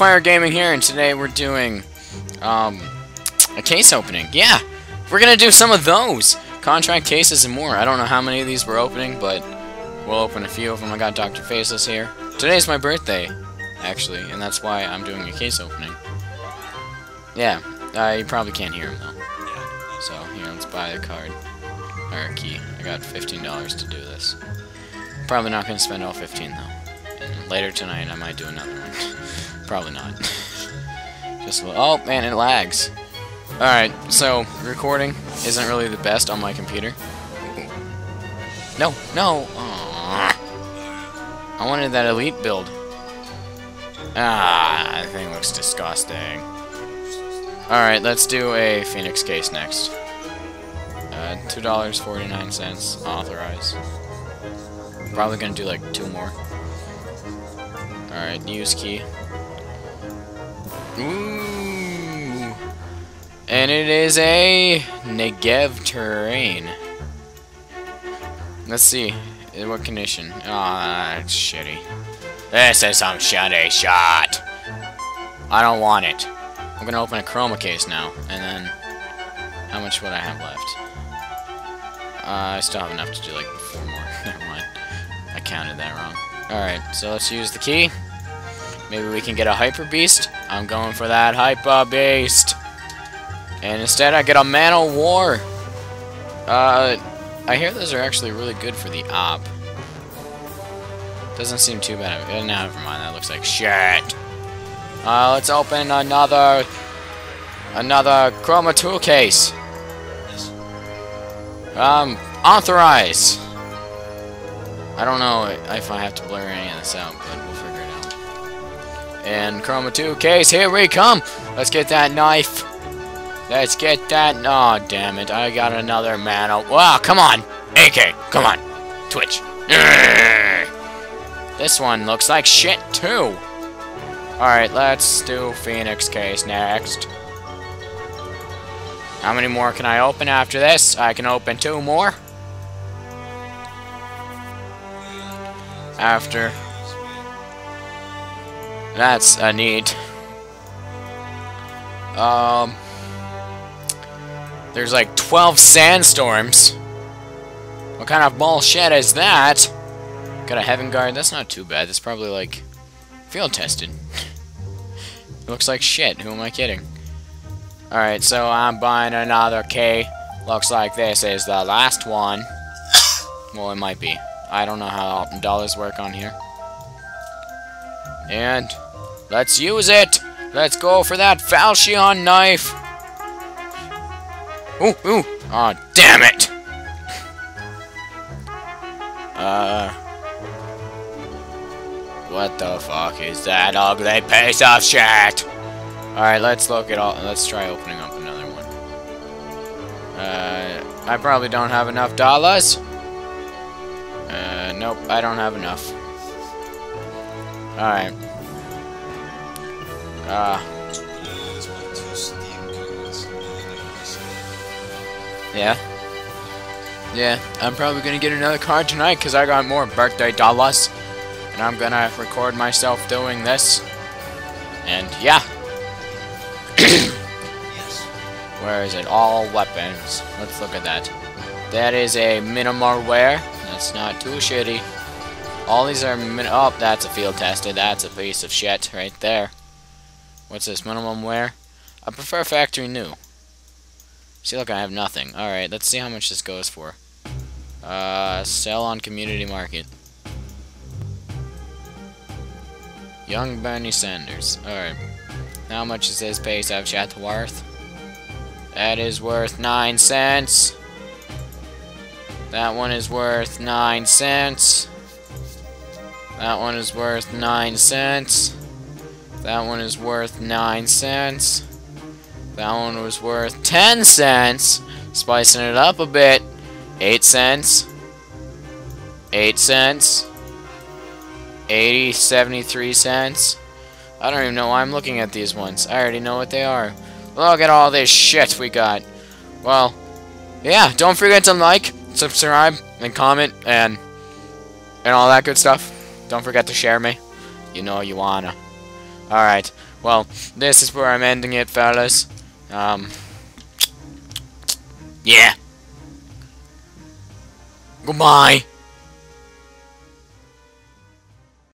ShellFire Gaming here, and today we're doing um, a case opening. Yeah, we're gonna do some of those contract cases and more. I don't know how many of these we're opening, but we'll open a few of them. I got Dr. Faceless here. Today's my birthday, actually, and that's why I'm doing a case opening. Yeah, uh, you probably can't hear him though. So here, let's buy a card or a key. I got $15 to do this. Probably not gonna spend all 15 though. And later tonight, I might do another one. Probably not. Just. Oh man, it lags. All right, so recording isn't really the best on my computer. No, no. Aww. I wanted that elite build. Ah, that thing looks disgusting. Alright, let's do a Phoenix case next. Uh, $2.49, authorize. Probably gonna do like two more. Alright, use key. Ooh! And it is a Negev terrain. Let's see. In what condition? Ah, oh, that's shitty. This is some shitty shot. I don't want it. I'm gonna open a chroma case now, and then how much would I have left? Uh, I still have enough to do like four more. Never mind. I counted that wrong. Alright, so let's use the key. Maybe we can get a Hyper Beast. I'm going for that Hyper Beast. And instead I get a Man of War. Uh, I hear those are actually really good for the op. Doesn't seem too bad. Uh, no, never mind. That looks like shit. Uh, let's open another... Another Chroma 2 case. Um, authorize. I don't know if I have to blur any of this out, but we'll figure it out. And Chroma 2 case, here we come! Let's get that knife. Let's get that... Oh, damn it. I got another mana. Wow, come on! AK, come on! Twitch. This one looks like shit, too. Alright, let's do Phoenix case next. How many more can I open after this? I can open two more. After. That's a neat. Um. There's like 12 sandstorms. What kind of bullshit is that? Got a Heaven Guard. That's not too bad. That's probably like field tested. Looks like shit. Who am I kidding? Alright, so I'm buying another K. Looks like this is the last one. Well, it might be. I don't know how dollars work on here. And let's use it! Let's go for that Falchion knife! Ooh, ooh! oh, damn it! Uh... What the fuck is that ugly piece of shit? Alright, let's look at all- let's try opening up another one. Uh, I probably don't have enough dollars. Uh, nope, I don't have enough. Alright. Uh. Yeah. Yeah, I'm probably gonna get another card tonight because I got more birthday dollars. And I'm gonna record myself doing this. And yeah. yes. Where is it? All weapons. Let's look at that. That is a minimal wear. That's not too shitty. All these are min- Oh, that's a field tested. That's a piece of shit right there. What's this? Minimum wear? I prefer factory new. See, look, I have nothing. Alright, let's see how much this goes for. Uh, sell on community market. Young Bernie Sanders. Alright. How much is this base of chat worth? That is worth 9 cents. That one is worth 9 cents. That one is worth 9 cents. That one is worth 9 cents. That one was worth 10 cents. Spicing it up a bit. 8 cents. 8 cents. 80, 73 cents. I don't even know why I'm looking at these ones. I already know what they are. Look at all this shit we got. Well, yeah, don't forget to like, subscribe, and comment, and and all that good stuff. Don't forget to share me. You know you wanna. Alright, well, this is where I'm ending it, fellas. Um, yeah. Goodbye.